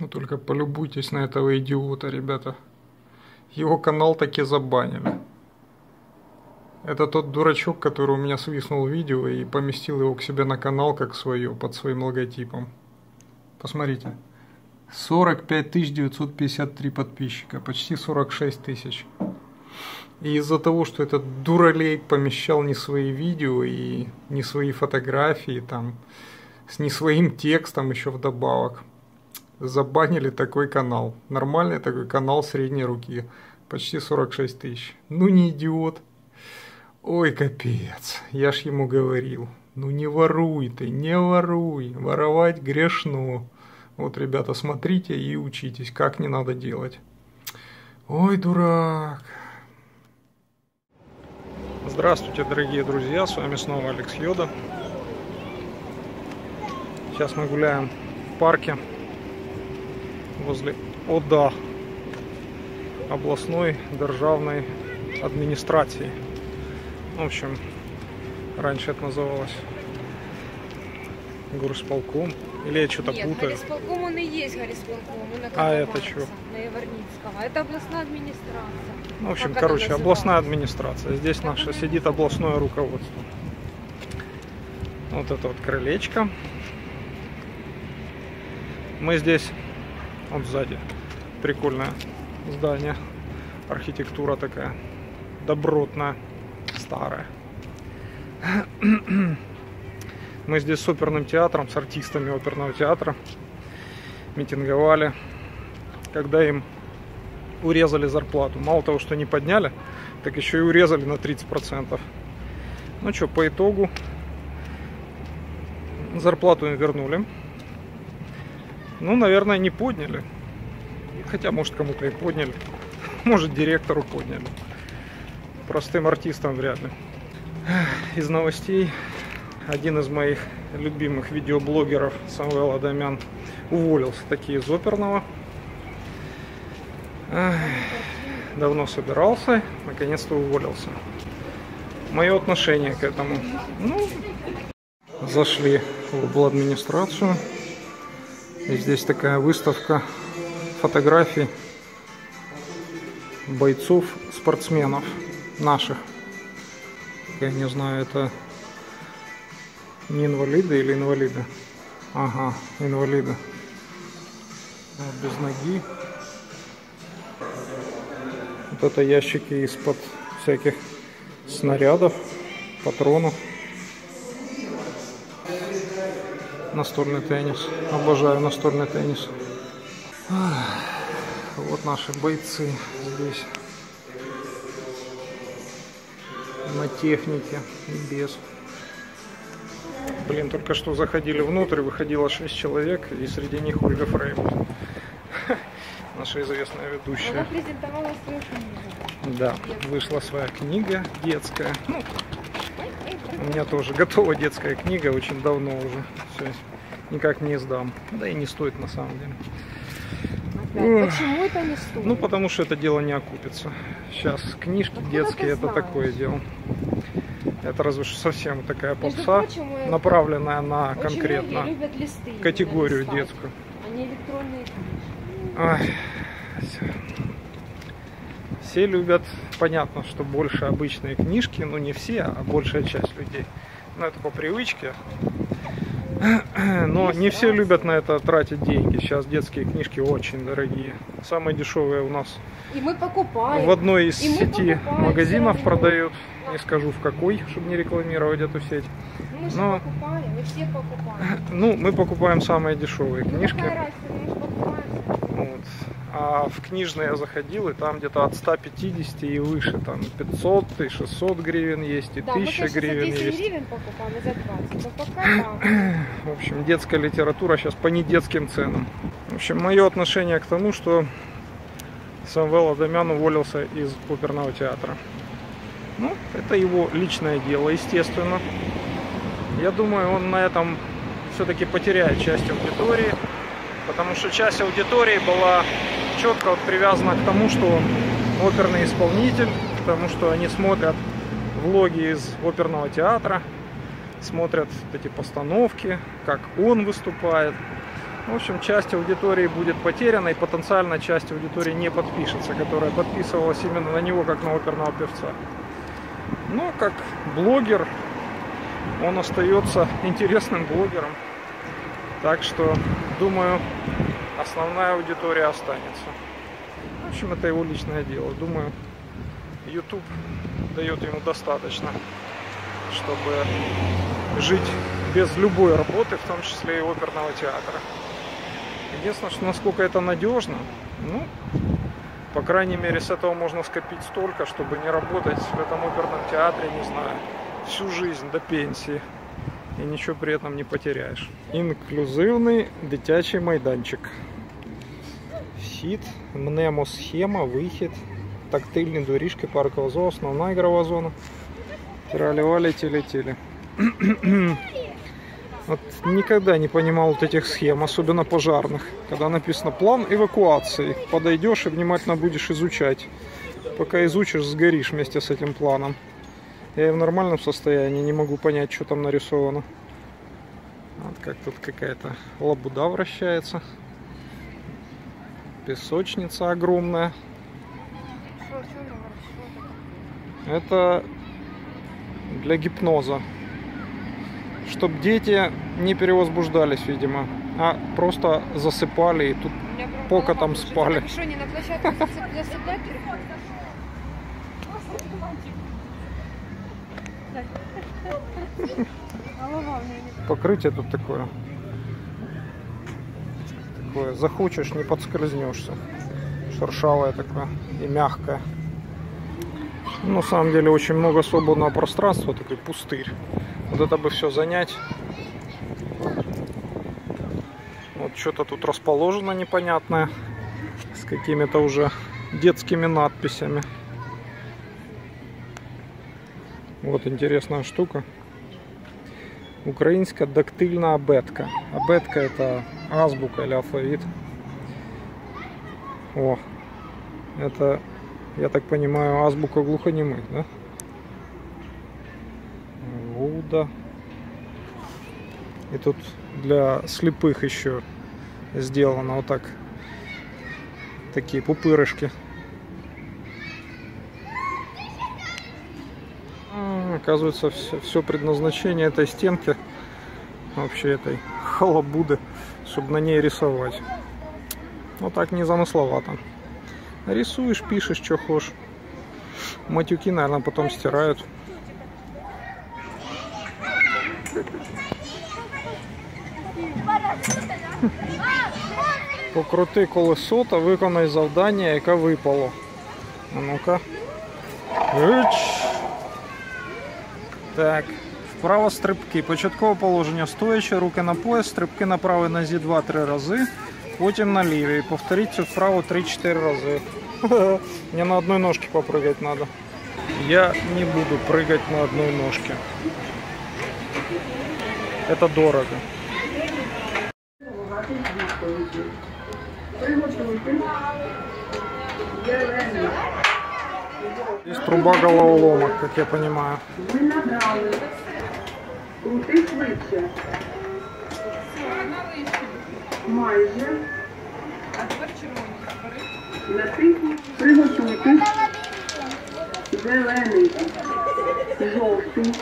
Ну только полюбуйтесь на этого идиота, ребята. Его канал таки забанили. Это тот дурачок, который у меня свистнул видео и поместил его к себе на канал как свое, под своим логотипом. Посмотрите. 45 953 подписчика, почти 46 тысяч. И из-за того, что этот дуралей помещал не свои видео и не свои фотографии, там, с не своим текстом еще вдобавок, забанили такой канал. Нормальный такой канал средней руки. Почти 46 тысяч. Ну не идиот. Ой, капец. Я ж ему говорил. Ну не воруй ты, не воруй. Воровать грешно. Вот, ребята, смотрите и учитесь, как не надо делать. Ой, дурак. Здравствуйте, дорогие друзья, с вами снова Алекс Йода. Сейчас мы гуляем в парке возле ОДА, областной державной администрации. В общем, раньше это называлось горосполком. Или я что-то Нет, путаю. горисполком он и есть горисполком. он А это чё? На Яворницкого. Это областная администрация. Ну, в общем, Как короче, областная администрация. Здесь Как наше она сидит областное руководство. Вот это вот крылечко. Мы здесь, вот сзади, прикольное здание. Архитектура такая добротная, старая. Мы здесь с оперным театром, с артистами оперного театра митинговали, когда им урезали зарплату. Мало того, что не подняли, так еще и урезали на 30%. Ну что, по итогу зарплату им вернули. Ну, наверное, не подняли. Хотя, может, кому-то и подняли. Может, директору подняли. Простым артистам вряд ли. Из новостей один из моих любимых видеоблогеров Самвел Адамян уволился таки из оперного. Давно собирался, наконец-то уволился. Мое отношение к этому. Ну, зашли в обладминистрацию. И здесь такая выставка фотографий бойцов, спортсменов наших. Я не знаю, это не инвалиды или инвалиды? Ага, инвалиды. Вот без ноги. Вот это ящики из-под всяких снарядов, патронов. Настольный теннис. Обожаю настольный теннис. Вот наши бойцы здесь. На технике без. Блин, только что заходили внутрь, выходило 6 человек, и среди них Ольга Фреймут. Наша известная Она ведущая. презентовала свою книгу. Да, вышла своя книга детская. Ну, у меня тоже готова детская книга, очень давно уже. Все, никак не издам. Да и не стоит на самом деле. Ой. Опять. Почему это не стоит? Ну, потому что это дело не окупится. Сейчас книжки Откуда детские, ты это такое дело. Это разве что совсем такая попса, прочим, направленная на конкретно категорию детскую. Не электронные книжки. Всё. Все любят, понятно, что больше обычные книжки, но не все, а большая часть людей. Ну, это по привычке. Но не все любят на это тратить деньги. Сейчас детские книжки очень дорогие. Самые дешевые у нас И мы покупаем. в одной из сети магазинов продают. Не скажу в какой, чтобы не рекламировать эту сеть. Мы же но- покупаем, и все покупаем. Ну, мы покупаем самые дешевые Ну, книжки. какая разница, мы же покупаем. Вот. А в книжные я заходил, и там где-то от 150 и выше, там 500 и 600 гривен есть, и Да, мы, 1000 конечно, гривен за 10 есть. гривен покупаем и за 20. Но пока да. В общем, детская литература сейчас по недетским ценам. В общем, мое отношение к тому, что Самвел Адамян уволился из оперного театра. Ну, это его личное дело, естественно. Я думаю, он на этом все-таки потеряет часть аудитории, потому что часть аудитории была четко вот привязана к тому, что он оперный исполнитель, к тому, что они смотрят влоги из оперного театра, смотрят эти постановки, как он выступает. В общем, часть аудитории будет потеряна, и потенциально часть аудитории не подпишется, которая подписывалась именно на него, как на оперного певца. Но как блогер он остается интересным блогером. Так что, думаю, основная аудитория останется. В общем, это его личное дело. Думаю, YouTube дает ему достаточно, чтобы жить без любой работы, в том числе и оперного театра. Единственное, что насколько это надежно, ну, по крайней мере, с этого можно скопить столько, чтобы не работать в этом оперном театре, не знаю, всю жизнь до пенсии И ничего при этом не потеряешь. Інклюзивний дитячий майданчик. Вхід, мнемосхема, вихід, тактильні доріжки, паркова зона, основна ігрова зона. Трали-вали, телетели. Вот никогда не понимал вот этих схем, особенно пожарных, когда написано план эвакуации. Подойдешь и внимательно будешь изучать. Пока изучишь, сгоришь вместе с этим планом. Я и в нормальном состоянии не могу понять, что там нарисовано. Вот как тут какая-то лабуда вращается. Песочница огромная. Это для гипноза. Чтоб дети не перевозбуждались, видимо, а просто засыпали и тут Пока там спали. Что, не на площадку засып- засыпать? Голова у меня не покрытие тут такое. Такое, захочешь, не подскользнешься. Шершавое такое и мягкое. Ну, на самом деле очень много свободного пространства, такой пустырь. Вот это бы все занять. Вот что-то тут расположено непонятное. С какими-то уже детскими надписями. Вот интересная штука. Українська дактильна абетка. Абетка это азбука или алфавит. О, это, я так понимаю, азбука глухонемых, да? Вуда. И тут для слепых еще сделано вот так. Такие пупырышки. Оказывается, все, предназначение этой стенки, вообще этой халабуды, чтобы на ней рисовать. Вот так не замысловато. Рисуешь, пишешь, что хочешь. Матюки, наверное, потом стирают. Покрути колесо та виконай завдання, яке випало. А ну-ка. Ич. Так. Вправо стрибки. Початкове положення стоячи, руки на пояс, стрибки на правій нозі 2-3 рази, потім на лівій. Повторіть цю вправу 3-4 рази. Мне на одной ножке попрыгать надо. Я не буду прыгать на одной ножке. Это дорого. Здесь труба головоломок, как я понимаю. Ми набрали. Крути швидше. Майже. А тепер червоні прапори. Натисніть. Приготуйтесь. Зелений. Жовтий.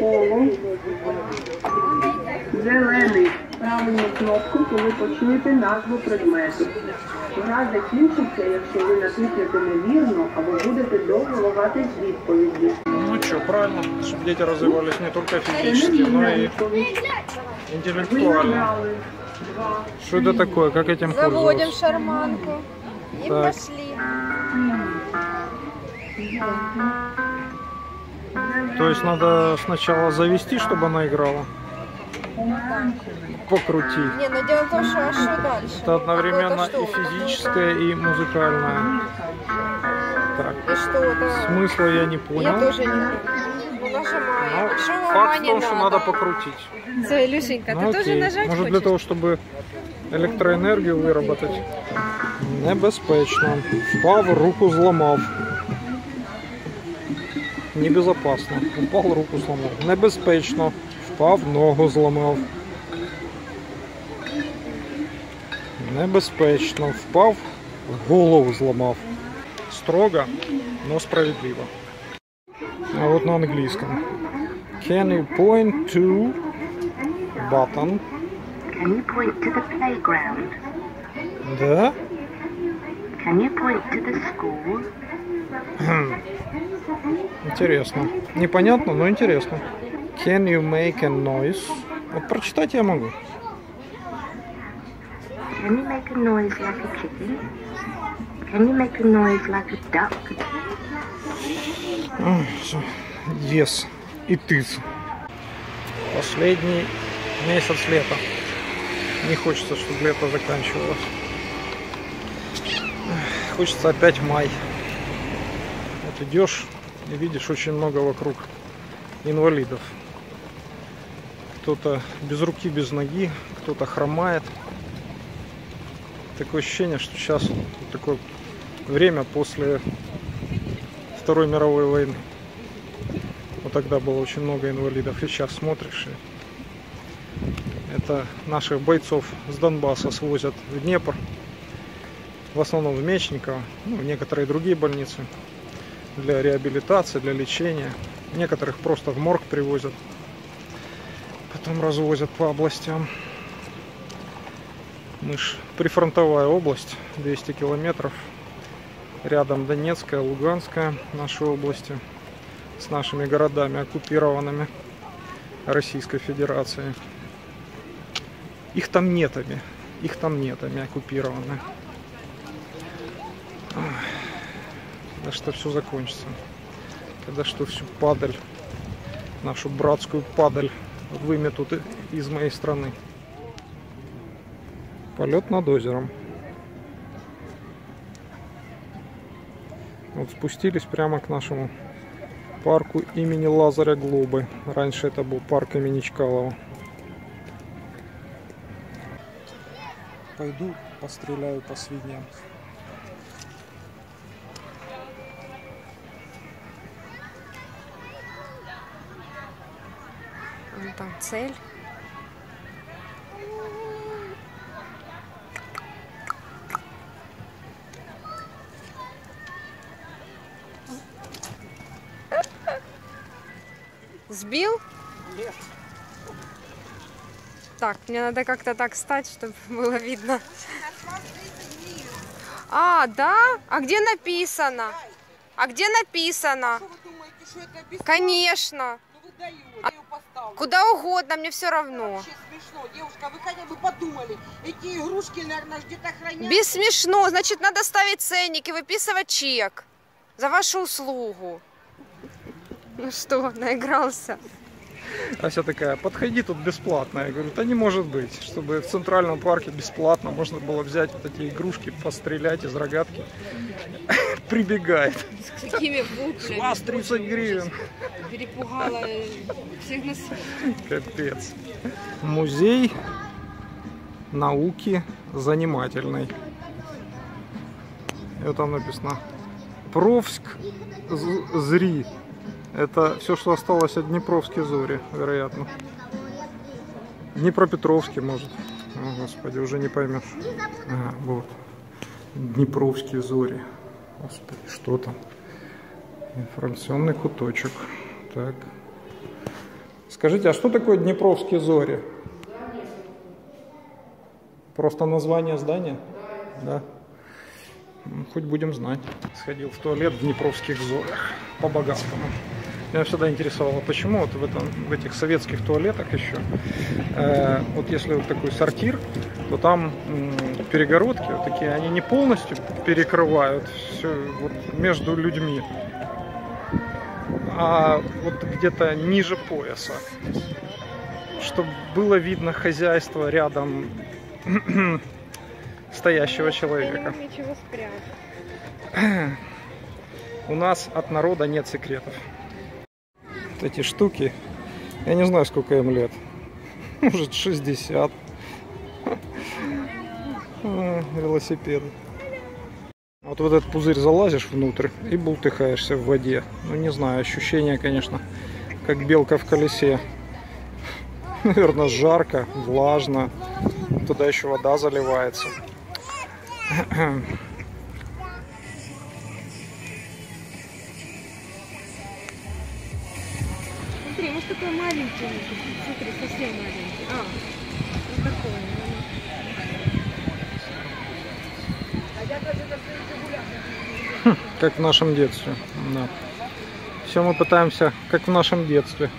Коло. Зелений. Правильну кнопку, коли почуєте назву предмету. Гра закінчиться, якщо ви натиснете невірно або будете довго вагатись відповіді. Ну что, правильно, чтобы дети развивались не только физически, но и Відповідь. Ви интеллектуально. набрали. Два. Что это такое? Как этим Заводим пользоваться? шарманку. И Так. пошли. То есть надо сначала завести, чтобы она играла? Покрути. Не, ну дело в том, что а что дальше? Это одновременно А и физическое, и музыкальное. Так, И что это? смысла я не Я понял. тоже не понимаю. Ну, нажимаю. Но факт в том, что надо покрутить. Все, Илюшенька, Ну, ты тоже окей. нажать Может хочешь? для того, чтобы електроенергію виробити. Небезпечно. Впав, руку зламав. Небезопасно. Упав, руку зламав. Небезпечно. Впав, ногу зламав. Небезпечно. Впав, голову зламав. Строго, но справедливо. А вот на английском. Can you point to button? Can you point to the playground? Да? Can you point to the school? Интересно. Непонятно, но интересно. Can you make a noise? Вот прочитать я могу. Can you make a noise like a chicken? Can you make a noise like a duck? Yes. И тыс. Последний месяц лета. Не хочется, чтобы лето заканчивалось. Хочется опять май. Вот идешь и видишь очень много вокруг инвалидов. Кто-то без руки, без ноги, кто-то хромает. Такое ощущение, что сейчас такое время после Второй мировой войны. Вот тогда было очень много инвалидов. И сейчас смотришь, и это наших бойцов с Донбасса свозят в Днепр. В основном в Мечниково, ну, в некоторые другие больницы для реабилитации, для лечения. Некоторых просто в морг привозят. Потом развозят по областям. Мы ж прифронтовая область, 200 километров. Рядом Донецкая, Луганская, наши области. С нашими городами оккупированными Российской Федерацией. Их там нетами. Их там нетами оккупированы. Когда что все закончится. Когда что всю падаль, нашу братскую падаль выметут из моей страны. Полет над озером. Вот спустились прямо к нашему парку имени Лазаря Глобы. Раньше это был парк имени Чкалова. Пойду постреляю по свиньям. Вон там цель. Сбил? Нет. Так, мне надо как-то так стать, чтобы было видно. А, да? А где написано? А где написано? Что вы думаете, что это бесплатно? Конечно. Куда угодно, мне все равно. Вообще смешно, девушка, вы хотя бы подумали. Эти игрушки, наверное, где-то хранятся. Без смешно, значит, надо ставить ценник и выписывать чек за вашу услугу. Ну что, наигрался? Ася такая, подходи тут бесплатно. Я говорю, да не может быть, чтобы в Центральном парке бесплатно можно было взять вот эти игрушки, пострелять из рогатки. Прибегает. С какими буквами? Вас 30 гривен. Перепугала всех нас. Капец. Музей науки занимательной. И вот там написано Провск Зри. Это все, что осталось от Днепровской зори, вероятно. Днепропетровский, может. О, господи, уже не поймешь. А, вот. Днепровские зори. Господи, что там? Информационный куточек. Так. Скажите, а что такое Днепровские зори? Просто название здания? Да. Ну, Хоть будем знать. Сходил в туалет в Днепровских зорях. По-богатому. Меня всегда интересовало, почему вот в, этом, в этих советских туалетах еще, э, вот если вот такой сортир, то там м, перегородки вот такие, они не полностью перекрывают все вот между людьми, а вот где-то ниже пояса, чтобы было видно хозяйство рядом стоящего человека. У нас от народа нет секретов. Эти штуки, я не знаю, сколько им лет. Может, 60. А, Велосипеды. Вот в этот пузырь залазишь внутрь и бултыхаешься в воде. Ну, не знаю, ощущение, конечно, как белка в колесе. Наверное, жарко, влажно. Туда еще вода заливается. Смотри, совсем маленький. А, вот такой. Как в нашем детстве. Да. Все мы пытаемся, как в нашем детстве.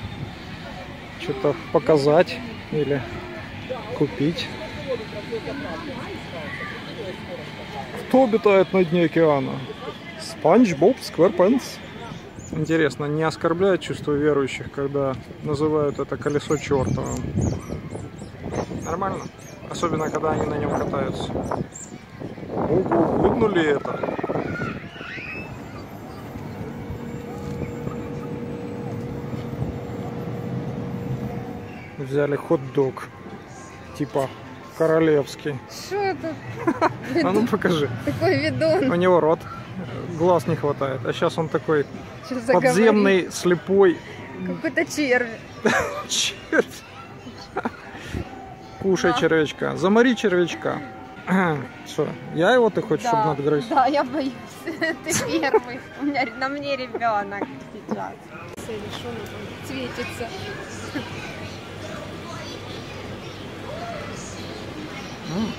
Что-то показать или купить. Кто обитает на дне океана? Спанч Боб Скварпенс. Интересно, не оскорбляет чувство верующих, когда называют это колесо чертовым? Нормально? Особенно, когда они на нем катаются. Видно ли это? Взяли хот-дог. Типа королевский. Что это? А ну покажи. Такой видон. У него рот, глаз не хватает. А сейчас он такой подземный, слепой? Какой-то червь. червь. Кушай червячка. Замори червячка. Что, я его ты хочешь, чтобы надгрызть? да, я боюсь. Ты первый. У меня на мне ребенок сейчас. Смотри, что он там светится. М.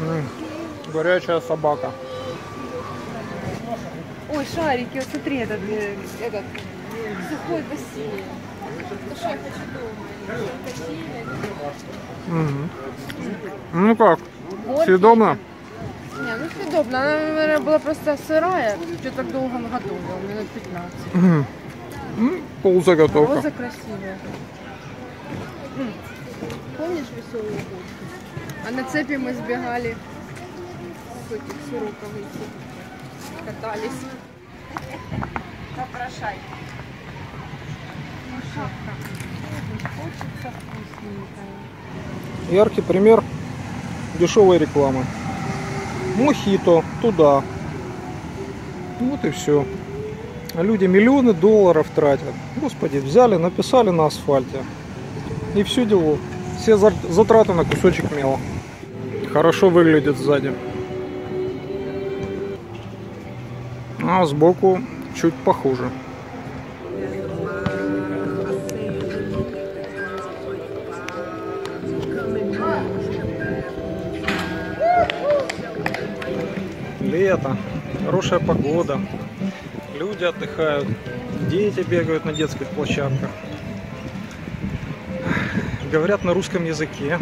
М. Горячая собака. Ой, шарики, вот смотри, этот, э, этот сухой бассейн. То, что я хочу дома. Мгм. Ну как, Горки. съедобно? Не, ну съедобно. Она, наверное, была просто сырая. Что так долго он готовил? Минут 15. Мгм. М, Ползаготовка. Роза красивая. Помнишь веселую кошку? А на цепи мы сбегали с этих сироков идти. Катались. Попрошай. Яркий пример дешевой рекламы. Мохито туда. Вот и все. Люди миллионы долларов тратят. Господи, взяли, написали на асфальте. И все дело. Все затраты на кусочек мела. Хорошо выглядит сзади. А сбоку чуть похуже. Лето, хорошая погода, люди отдыхают, дети бегают на детских площадках. Говорят на русском языке.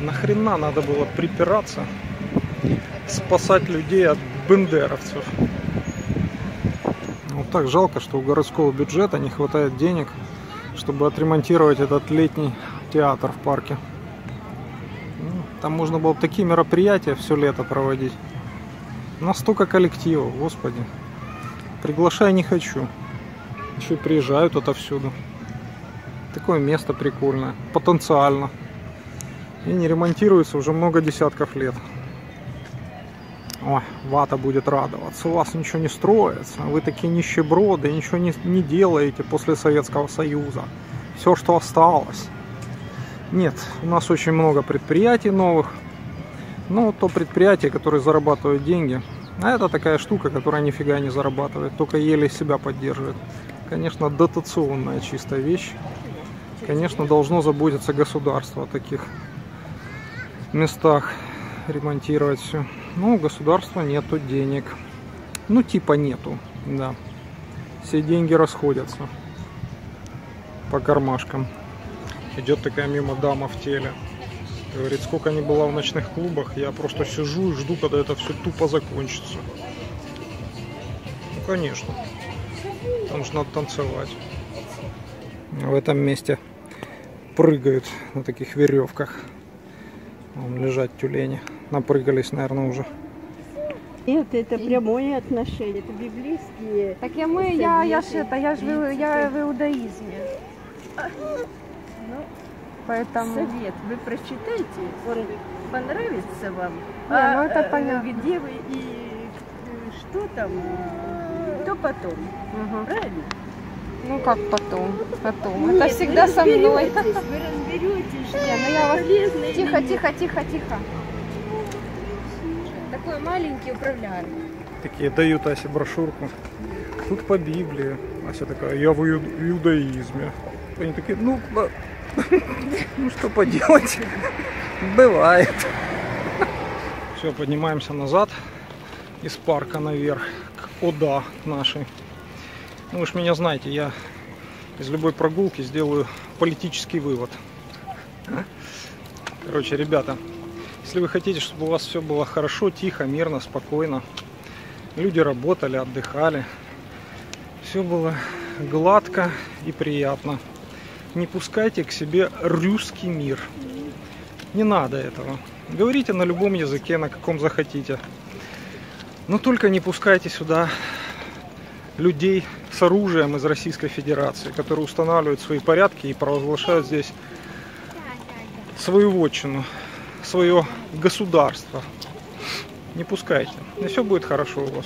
Нахрена надо было припираться, спасать людей от бендеровцев. Вот так жалко, что у городского бюджета не хватает денег, чтобы отремонтировать этот летний театр в парке. Ну, Там можно было бы такие мероприятия все лето проводить. Настолько коллективов, господи. Приглашай не хочу. Еще и приезжают отовсюду. Такое место прикольное, потенциально. И не ремонтируется уже много десятков лет. Ой, вата будет радоваться. У вас ничего не строится. Вы такие нищеброды, ничего не, не делаете после Советского Союза. Все, что осталось. Нет, у нас очень много предприятий новых. Но то предприятие, которое зарабатывает деньги, а это такая штука, которая нифига не зарабатывает, только еле себя поддерживает. Конечно, дотационная чистая вещь. Конечно, должно заботиться государство о таких местах, ремонтировать все. Но у государства нету денег. Ну, типа нету, да. Все деньги расходятся по кармашкам. Идет такая мимо дама в теле. Говорит, сколько не была в ночных клубах, я просто сижу и жду, когда это все тупо закончится. Ну, конечно. Потому что надо танцевать. В этом месте прыгают на таких веревках. Вон лежат тюлени. Напрыгались, наверное, уже. Нет, это прямое отношение, это библейские. Так я мы, я, я ж это, я ж в, я в иудаизме. Ну, Поэтому... Совет, вы прочитайте, он понравится вам. Не, ну это э, понятно. Где вы и э, что там, то потом. Мгм. Правильно? Ну как потом? Потом. Это всегда со мной. Вы разберетесь, что Не, ну я вас... Тихо, тихо, тихо, тихо. Такой маленький управляющий. Такие дают Асе брошюрку. Тут по Библии. Ася такая, я в иудаизме. Они такие, ну, а, ну что поделать, бывает. Все, поднимаемся назад из парка наверх к ОДА нашей. Ну вы ж меня знаете, я из любой прогулки сделаю политический вывод. Короче, ребята, если вы хотите, чтобы у вас все было хорошо, тихо, мирно, спокойно, люди работали, отдыхали, все было гладко и приятно. Не пускайте к себе русский мир. Не надо этого. Говорите на любом языке, на каком захотите. Но только не пускайте сюда людей с оружием из Российской Федерации, которые устанавливают свои порядки и провозглашают здесь свою вотчину, свое государство. Не пускайте. И все будет хорошо у вас.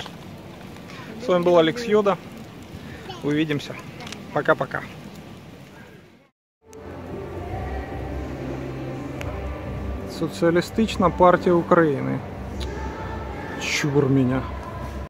С вами был Алекс Йода. Увидимся. Пока-пока. Соціалістична партія України. Чур меня.